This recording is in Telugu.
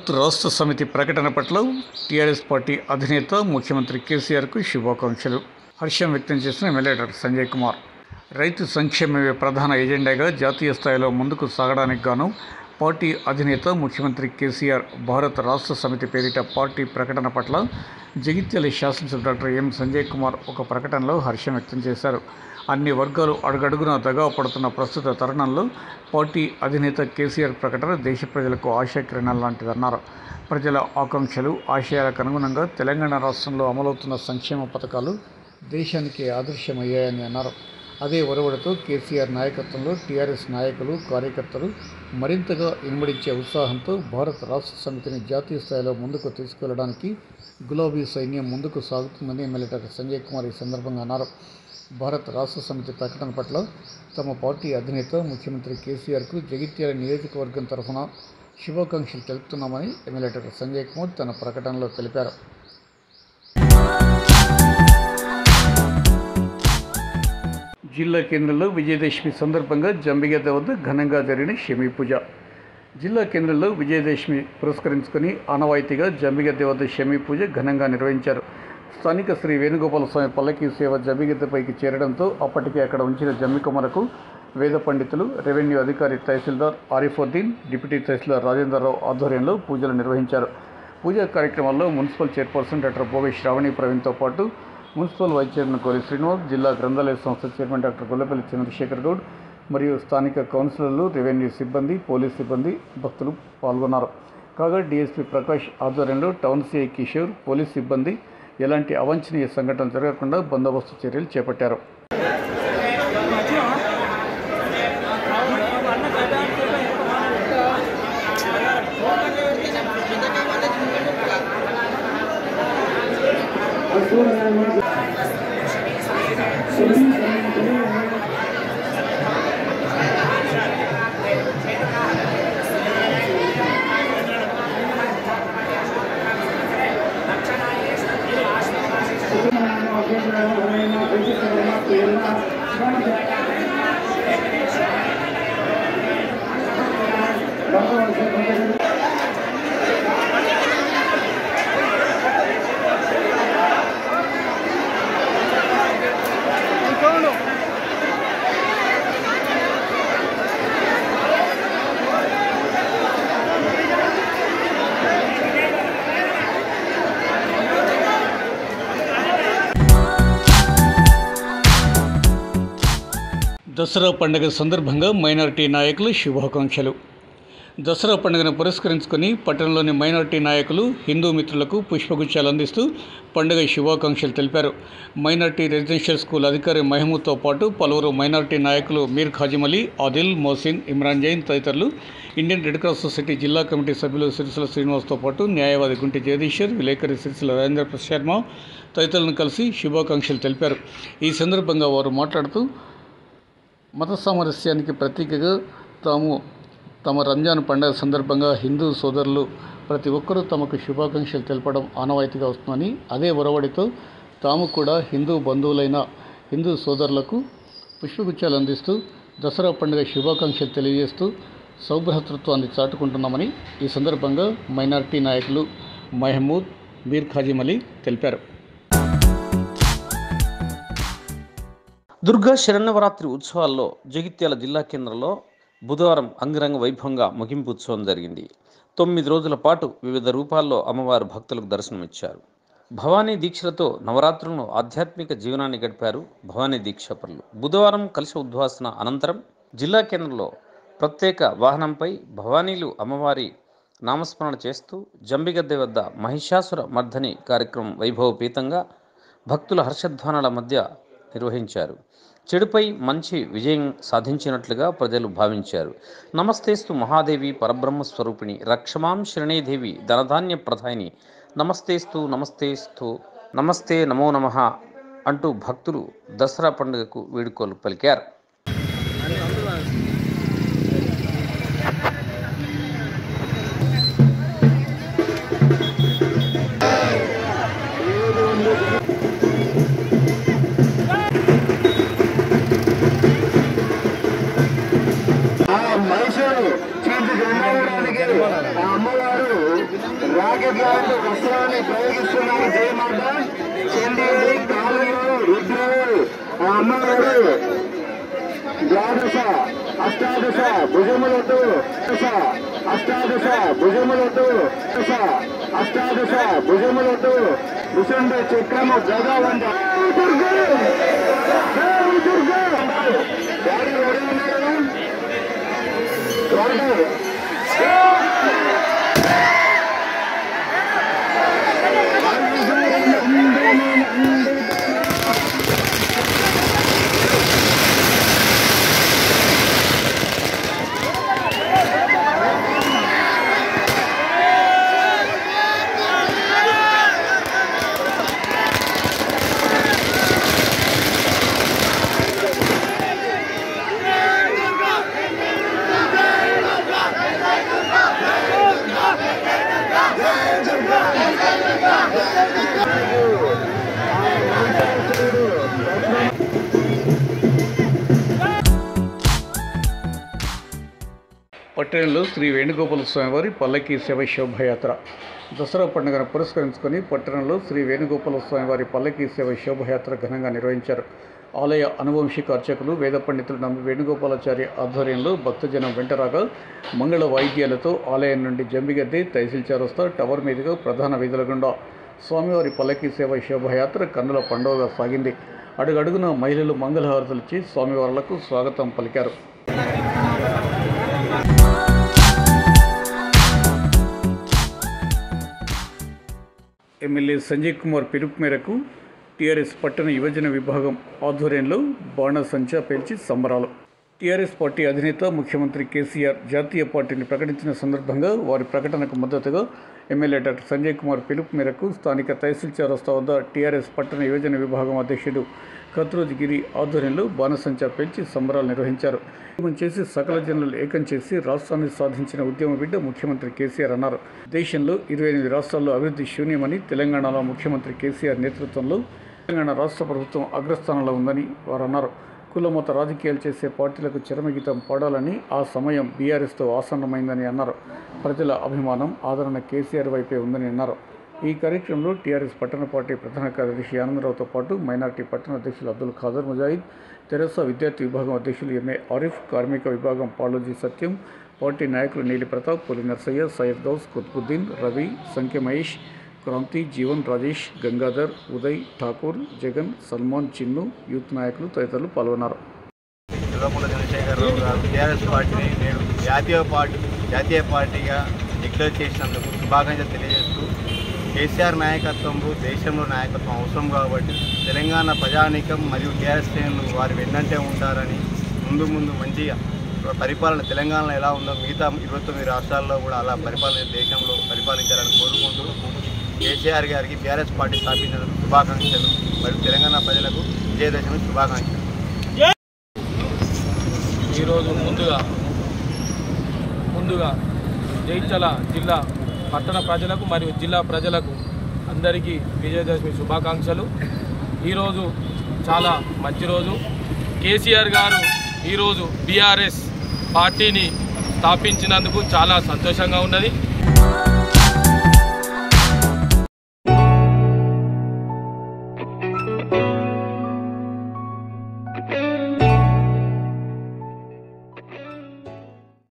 భారత్ రాష్ట్ర సమితి ప్రకటన పట్ల టీఆర్ఎస్ పార్టీ అధినేత ముఖ్యమంత్రి కేసీఆర్కు శుభాకాంక్షలు. హర్షం వ్యక్తం చేసిన ఎమ్మెల్యే డాక్టర్ సంజయ్ కుమార్. రైతు సంక్షేమమే ప్రధాన ఎజెండాగా జాతీయ స్థాయిలో ముందుకు సాగడానికి గాను పార్టీ అధినేత ముఖ్యమంత్రి కేసీఆర్ భారత రాష్ట్ర సమితి పేరిట పార్టీ ప్రకటన పట్ల జగిత్యాల శాసనసభ డాక్టర్ ఎం సంజయ్ కుమార్ ఒక ప్రకటనలో హర్షం వ్యక్తం చేశారు. అన్ని వర్గాలు అడుగడుగున దగా పడుతున్న ప్రస్తుత తరుణంలో పార్టీ అధినేత కేసీఆర్ ప్రకటన దేశ ప్రజలకు ఆశాకిరణం లాంటిదన్నారు. ప్రజల ఆకాంక్షలు ఆశయాలకు అనుగుణంగా తెలంగాణ రాష్ట్రంలో అమలవుతున్న సంక్షేమ పథకాలు దేశానికి ఆదర్శమయ్యాయని అన్నారు. అదే ఒరవడితో కేసీఆర్ నాయకత్వంలో టీఆర్ఎస్ నాయకులు కార్యకర్తలు మరింతగా ఇనుమడించే ఉత్సాహంతో భారత రాష్ట్ర సమితిని జాతీయ స్థాయిలో ముందుకు తీసుకెళ్ళడానికి గులాబీ సైన్యం ముందుకు సాగుతుందని ఎమ్మెల్యే డాక్టర్ సంజయ్ కుమార్ ఈ సందర్భంగా అన్నారు. భారత రాష్ట్ర సమితి ప్రకటన పట్ల తమ పార్టీ అధినేత ముఖ్యమంత్రి కేసీఆర్కు జగిత్యాల నియోజకవర్గం తరఫున శుభాకాంక్షలు తెలుపుతున్నామని ఎమ్మెల్యే డాక్టర్ సంజయ్ కుమార్ తన ప్రకటనలో తెలిపారు. జిల్లా కేంద్రంలో విజయదశమి సందర్భంగా జంబిగద్ద వద్ద ఘనంగా జరిగిన షమి పూజ. జిల్లా కేంద్రంలో విజయదశమి పురస్కరించుకొని ఆనవాయితీగా జంబిగద్దె వద్ద షమి పూజ ఘనంగా నిర్వహించారు. స్థానిక శ్రీ వేణుగోపాల స్వామి పల్లకి సేవ జంబిగద్దెపైకి చేరడంతో అప్పటికే అక్కడ ఉంచిన జమ్మికొమరకు వేద పండితులు రెవెన్యూ అధికారి తహసీల్దార్ ఆరిఫుద్దీన్ డిప్యూటీ తహసీల్దార్ రాజేంద్రరావు ఆధ్వర్యంలో పూజలు నిర్వహించారు. పూజా కార్యక్రమాల్లో municipal chairperson doctor Bhogesh Sravani ప్రవీణ్తో పాటు municipal vice chairman Koli Srinivas జిల్లా గ్రంథాలయ సంస్థ చైర్మన్ డాక్టర్ గొల్లపల్లి చంద్రశేఖర్ గౌడ్ మరియు స్థానిక కౌన్సిలర్లు రెవెన్యూ సిబ్బంది పోలీస్ సిబ్బంది భక్తులు పాల్గొన్నారు. కాగా డీఎస్పీ ప్రకాష్ ఆధ్వర్యంలో టౌన్ సిఐ కిషోర్ పోలీస్ సిబ్బంది ఎలాంటి అవాంఛనీయ సంఘటనలు జరగకుండా బందోబస్తు చర్యలు చేపట్టారు. しますね。現在の応援の受け手を待っているのは、దసరా పండుగ సందర్భంగా మైనారిటీ నాయకులు శుభాకాంక్షలు. దసరా పండుగను పురస్కరించుకొని పట్టణంలోని మైనారిటీ నాయకులు హిందూ మిత్రులకు పుష్పగుచ్చాలు అందిస్తూ పండుగ శుభాకాంక్షలు తెలిపారు. మైనారిటీ రెసిడెన్షియల్ స్కూల్ అధికారి మహమూద్తో పాటు పలువురు మైనారిటీ నాయకులు మీర్ ఖాజిం అలీ ఆదిల్ మోసిన్ ఇమ్రాన్ జైన్ తదితరులు ఇండియన్ రెడ్ క్రాస్ సొసైటీ జిల్లా కమిటీ సభ్యులు సిరిసిల శ్రీనివాస్తో పాటు న్యాయవాది గుంటి జగదీశ్వర్ విలేకరి సిరిసిల రాజేంద్ర శర్మ తదితరులను కలిసి శుభాకాంక్షలు తెలిపారు. ఈ సందర్భంగా వారు మాట్లాడుతూ మత సామరస్యానికి ప్రతీకగా తాము తమ రంజాన్ పండుగ సందర్భంగా హిందూ సోదరులు ప్రతి ఒక్కరూ తమకు శుభాకాంక్షలు తెలపడం ఆనవాయితీగా వస్తుందని అదే ఒరవడితో తాము కూడా హిందూ బంధువులైన హిందూ సోదరులకు పుష్పగుచ్చాలు అందిస్తూ దసరా పండుగ శుభాకాంక్షలు తెలియజేస్తూ సౌభ్రాతృత్వాన్ని చాటుకుంటున్నామని ఈ సందర్భంగా మైనారిటీ నాయకులు మహమూద్ మీర్ ఖాజిం అలీ తెలిపారు. దుర్గా శరణవరాత్రి ఉత్సవాల్లో జగిత్యాల జిల్లా కేంద్రంలో బుధవారం అంగరంగ వైభవంగా ముగింపు ఉత్సవం జరిగింది. తొమ్మిది రోజుల పాటు వివిధ రూపాల్లో అమ్మవారు భక్తులకు దర్శనమిచ్చారు. భవానీ దీక్షలతో నవరాత్రులను ఆధ్యాత్మిక జీవనాన్ని గడిపారు భవానీ దీక్షపరులు. బుధవారం కలిసి ఉద్వాసన అనంతరం జిల్లా కేంద్రంలో ప్రత్యేక వాహనంపై భవానీలు అమ్మవారి నామస్మరణ చేస్తూ జంబిగద్దె వద్ద మహిషాసుర మర్ధని కార్యక్రమం వైభవపీతంగా భక్తుల హర్షధ్వానాల మధ్య నిర్వహించారు. చెడుపై మంచి విజయం సాధించినట్లుగా ప్రజలు భావించారు. నమస్తేస్తు మహాదేవి పరబ్రహ్మ స్వరూపిణి రక్షమాం శరణీదేవి ధనధాన్య ప్రధాని నమస్తేస్తు నమస్తేస్తు నమస్తే నమో నమః అంటూ భక్తులు దసరా పండుగకు వేడుకోలు పలికారు. ఆ మనుషులు చేతి గమనానికి వస్త్రాన్ని ప్రయోగిస్తున్నారు జయమాత చండీయుడు కాళీయుడు రుద్రుడు ఆ అమ్మగారు ద్వాదశ అష్టాదశ భుజములతో దశ అష్టాదశ భుజములతో దశ అష్టాదశ భుజములతో భుషండ చక్రము గద వంట దుర్గా! Daddy Thank you. పట్టణంలో శ్రీ వేణుగోపాల స్వామివారి పల్లకి శివ శోభయాత్ర. దసరా పండుగను పురస్కరించుకొని పట్టణంలో శ్రీ వేణుగోపాల స్వామివారి పల్లకి శివ శోభయాత్ర ఘనంగా నిర్వహించారు. ఆలయ అనువంశిక అర్చకులు వేద పండితులు నమ్మి వేణుగోపాలాచార్య ఆధ్వర్యంలో భక్తజనం వెంటరాగా మంగళ వాయిద్యాలతో ఆలయం నుండి జంబిగద్ది తహసీల్ టవర్ మీదుగా ప్రధాన వీధుల గుండా స్వామివారి పల్లకి సేవ శోభయాత్ర కన్నుల పండుగగా సాగింది. అడుగడుగున మహిళలు మంగళహారతులిచ్చి స్వామివార్లకు స్వాగతం పలికారు. ఎమ్మెల్యే సంజయ్ కుమార్ పిలుపు మేరకు టీఆర్ఎస్ పట్టణ యువజన విభాగం ఆధ్వర్యంలో బాణసంచా పేల్చి సంబరాలు. టీఆర్ఎస్ పార్టీ అధినేత ముఖ్యమంత్రి కేసీఆర్ జాతీయ పార్టీని ప్రకటించిన సందర్భంగా వారి ప్రకటనకు మద్దతుగా ఎమ్మెల్యే డాక్టర్ సంజయ్ కుమార్ పిలుపు మేరకు స్థానిక తహసీల్ చౌరస్తా వద్ద టీఆర్ఎస్ పట్టణ యువజన విభాగం అధ్యక్షుడు కత్రోజ్ గిరి ఆధ్వర్యంలో బాణసంచా పెంచి సంబరాలు నిర్వహించారు. ఉద్యమం చేసి సకల జనులు ఏకం చేసి రాష్ట్రాన్ని సాధించిన ఉద్యమ బిడ్డ ముఖ్యమంత్రి కేసీఆర్ అన్నారు. దేశంలో ఇరవై ఎనిమిది రాష్ట్రాల్లో అభివృద్ధి శూన్యమని తెలంగాణలో ముఖ్యమంత్రి కేసీఆర్ నేతృత్వంలో తెలంగాణ రాష్ట్ర ప్రభుత్వం అగ్రస్థానంలో ఉందని వారు అన్నారు. కులమత రాజకీయాలు చేసే పార్టీలకు చరమగీతం పాడాలని ఆ సమయం బీఆర్ఎస్తో ఆసన్నమైందని అన్నారు. ప్రజల అభిమానం ఆదరణ కేసీఆర్ వైపే ఉందని అన్నారు. ఈ కార్యక్రమంలో టీఆర్ఎస్ పట్టణ పార్టీ ప్రధాన కార్యదర్శి ఆనందరావుతో పాటు మైనార్టీ పట్టణ అధ్యక్షులు అబ్దుల్ ఖాదర్ ముజాహిద్ తెరసా విద్యార్థి విభాగం అధ్యక్షులు ఎంఏ ఆరిఫ్ కార్మిక విభాగం పాలోజీ సత్యం పార్టీ నాయకులు నీలి ప్రతాప్ పులి నర్సయ్య సయ్యద్ గౌస్ కుత్బుద్దీన్ రవి సంఖ్య మహేష్ క్రాంతి జీవన్ రాజేష్ గంగాధర్ ఉదయ్ ఠాకూర్ జగన్ సల్మాన్ చిన్ను యూత్ నాయకులు తదితరులు పాల్గొన్నారు. దుర్గముల చంద్రశేఖరరావు గారు టీఆర్ఎస్ పార్టీని నేడు జాతీయ పార్టీ జాతీయ పార్టీగా డిక్లేర్ చేసినందుకు శుభాకాంక్ష తెలియజేస్తూ కేసీఆర్ నాయకత్వంలో దేశంలో నాయకత్వం అవసరం కాబట్టి తెలంగాణ ప్రజానీకం మరియు టీఆర్ఎస్ శ్రేణులు వారు వెన్నంటే ఉంటారని ముందు ముందు మంచిగా పరిపాలన తెలంగాణలో ఎలా ఉందో మిగతా ఇరవై తొమ్మిది రాష్ట్రాల్లో కూడా అలా పరిపాలన దేశంలో పరిపాలించాలని కోరుకుంటూ కేసీఆర్ గారికి బీఆర్ఎస్ పార్టీ స్థాపించిన శుభాకాంక్షలు మరియు తెలంగాణ ప్రజలకు విజయదశమి శుభాకాంక్షలు. ఈరోజు ముందుగా ముందుగా జైచల జిల్లా పట్టణ ప్రజలకు మరియు జిల్లా ప్రజలకు అందరికీ విజయదశమి శుభాకాంక్షలు. ఈరోజు చాలా మంచి రోజు. కేసీఆర్ గారు ఈరోజు బీఆర్ఎస్ పార్టీని స్థాపించినందుకు చాలా సంతోషంగా ఉన్నది.